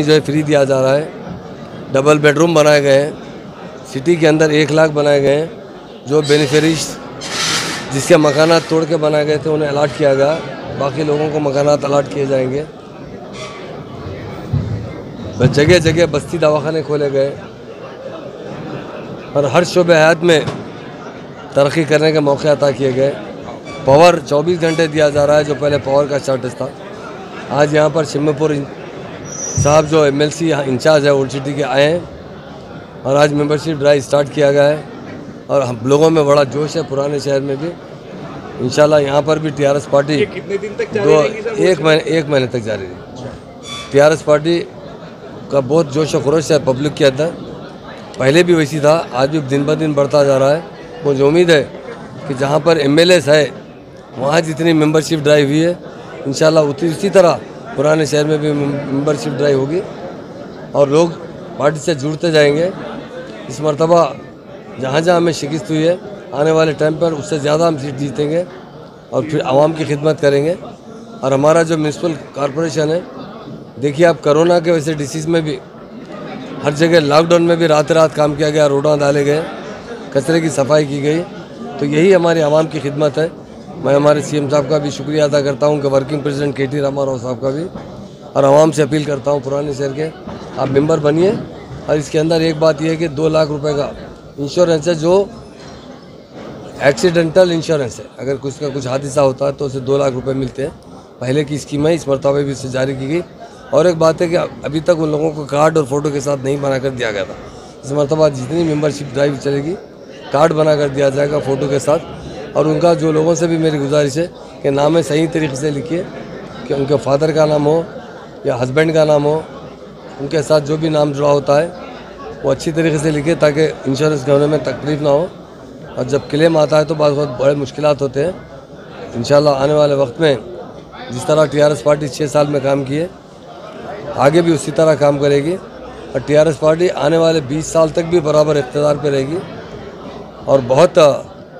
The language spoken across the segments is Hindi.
जो है फ्री दिया जा रहा है। डबल बेडरूम बनाए गए हैं। सिटी के अंदर एक लाख बनाए गए हैं। जो बेनिफिशरीज जिसके मकानात तोड़ के बनाए गए थे, उन्हें अलाट किया गया। बाकी लोगों को मकानात अलाट किए जाएँगे। जगह जगह बस्ती दवाखाने खोले गए। और हर शोबे हयात में तरक्की करने के मौके अता किए गए। पावर 24 घंटे दिया जा रहा है, जो पहले पावर का स्टार्टस था। आज यहाँ पर शिमपुर साहब जो एम एल सी इंचार्ज है ओल्ड सिटी के आए हैं और आज मेंबरशिप ड्राइव स्टार्ट किया गया है और हम लोगों में बड़ा जोश है पुराने शहर में भी। इंशाल्लाह यहाँ पर भी टीआरएस पार्टी कितने दिन तक दो एक महीने एक महीने तक जारी रही टीआरएस पार्टी का बहुत जोश और खरोश है पब्लिक के अंदर। पहले भी वैसी था आज भी दिन ब दिन बढ़ता जा रहा है। मुझे उम्मीद है कि जहाँ पर एमएलएस है वहाँ जितनी मेम्बरशिप ड्राइव हुई है इंशाल्लाह उतनी उसी तरह पुराने शहर में भी मेंबरशिप ड्राइव होगी और लोग पार्टी से जुड़ते जाएँगे। इस मरतबा जहाँ जहाँ हमें शिकस्त हुई है, आने वाले टाइम पर उससे ज़्यादा हम सीट जीतेंगे और फिर आवाम की खिदमत करेंगे। और हमारा जो म्यूनसिपल कॉरपोरेशन है, देखिए आप कोरोना के वैसे डिसीज़ में भी, हर जगह लॉकडाउन में भी रात रात काम किया गया, रोडा डाले गए, कचरे की सफ़ाई की गई। तो यही हमारी आवाम की खिदमत है। मैं हमारे सीएम साहब का भी शुक्रिया अदा करता हूँ कि working president K T Rama Rao Sahab का भी। और आवाम से अपील करता हूँ पुराने शहर के, आप मेंबर बनिए। और इसके अंदर एक बात यह है कि दो लाख रुपए का इंश्योरेंस है जो एक्सीडेंटल इंश्योरेंस है। अगर कुछ का कुछ हादसा होता है तो उसे दो लाख रुपए मिलते हैं। पहले की स्कीम है, इस मरतबे भी उससे जारी की गई। और एक बात है कि अभी तक उन लोगों को कार्ड और फ़ोटो के साथ नहीं बना कर दिया गया था। इस मरतबा जितनी मेम्बरशिप ड्राइव चलेगी, कार्ड बना कर दिया जाएगा फ़ोटो के साथ। और उनका जो लोगों से भी मेरी गुजारिश है कि नाम सही तरीके से लिखिए, कि उनके फादर का नाम हो या हस्बैंड का नाम हो, उनके साथ जो भी नाम जुड़ा होता है, वो अच्छी तरीके से लिखे ताकि इंश्योरेंस करने में तकलीफ़ ना हो। और जब क्लेम आता है तो बहुत बड़े मुश्किल होते हैं। इन आने वाले वक्त में जिस तरह टीआरएस पार्टी छः साल में काम किए, आगे भी उसी तरह काम करेगी। और टीआरएस पार्टी आने वाले 20 साल तक भी बराबर इकतदार पर रहेगी। और बहुत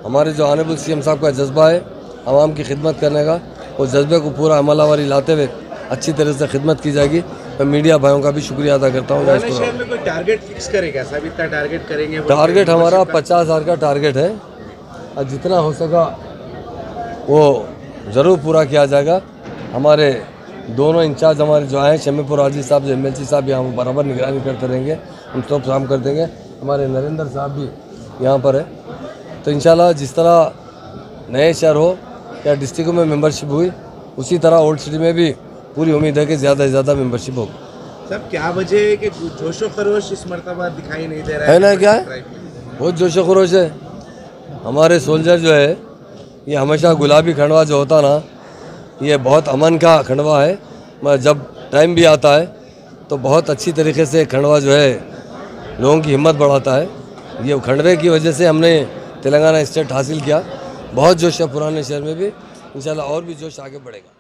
हमारे जो आनेबल सीएम साहब का जज्बा है आवाम की खिदमत करने का उस जज्बे को पूरा अमलावरी लाते हुए अच्छी तरह से खिदमत की जाएगी। मैं मीडिया भाइयों का भी शुक्रिया अदा करता हूँ टारगेट फिक्स करेगा? टारगेट करेंगे टारगेट हमारा पचास हज़ार का टारगेट है। और जितना हो सका वो ज़रूर पूरा किया जाएगा। हमारे दोनों इंचार्ज हमारे जो आए शमीपुर राज़ी साहब जो एम साहब यहाँ बराबर निगरानी करते रहेंगे। हम सब काम कर देंगे। हमारे नरेंद्र साहब भी यहाँ पर है। तो इंशाल्लाह जिस तरह नए शहर हो या डिस्ट्रिक्ट में मेंबरशिप हुई उसी तरह ओल्ड सिटी में भी पूरी उम्मीद है कि ज़्यादा से ज़्यादा मेंबरशिप होगी। सब क्या वजह है कि जोशो खरोश इस मरतबा दिखाई नहीं दे रहा है? ना क्या? है बहुत जोश व खरोश है। हमारे सोल्जर जो है ये हमेशा गुलाबी खंडवा जो होता ना ये बहुत अमन का खंडवा है। मगर जब टाइम भी आता है तो बहुत अच्छी तरीके से खंडवा जो है लोगों की हिम्मत बढ़ाता है। ये खंडवे की वजह से हमने तेलंगाना स्टेट हासिल किया। बहुत जोश है पुराने शहर में भी। इंशाल्लाह और भी जोश आगे बढ़ेगा।